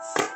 you.